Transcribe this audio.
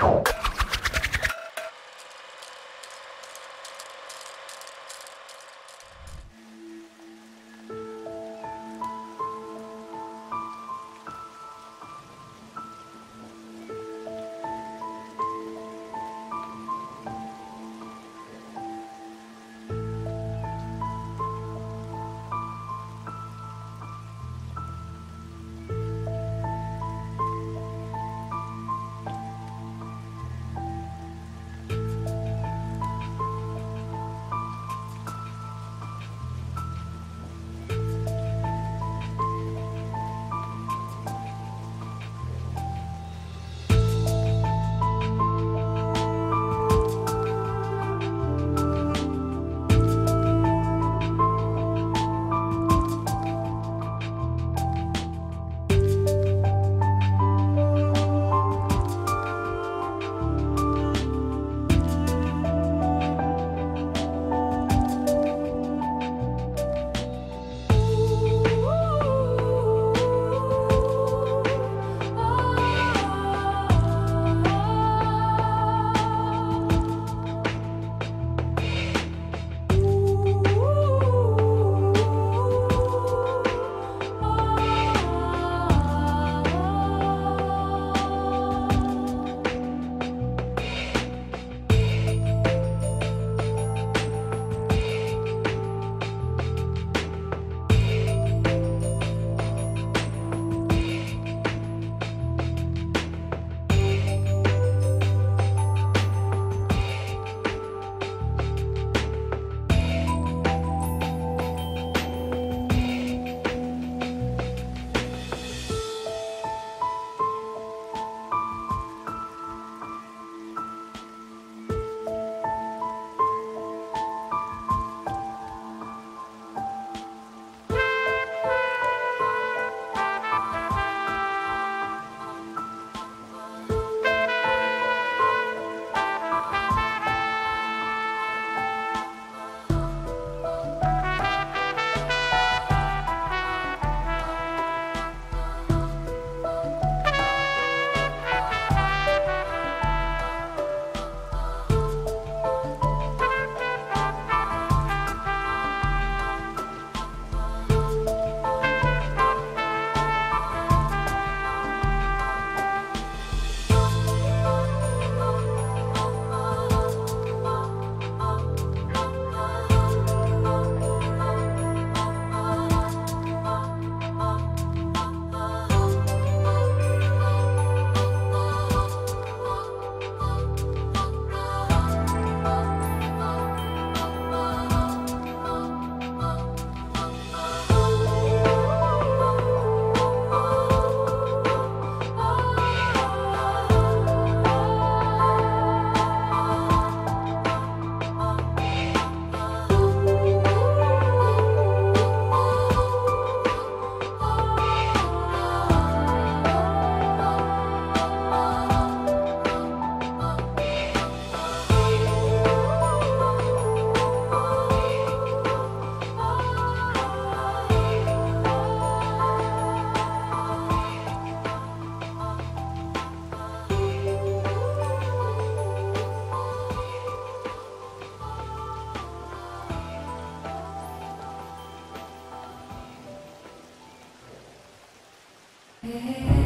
you Hey.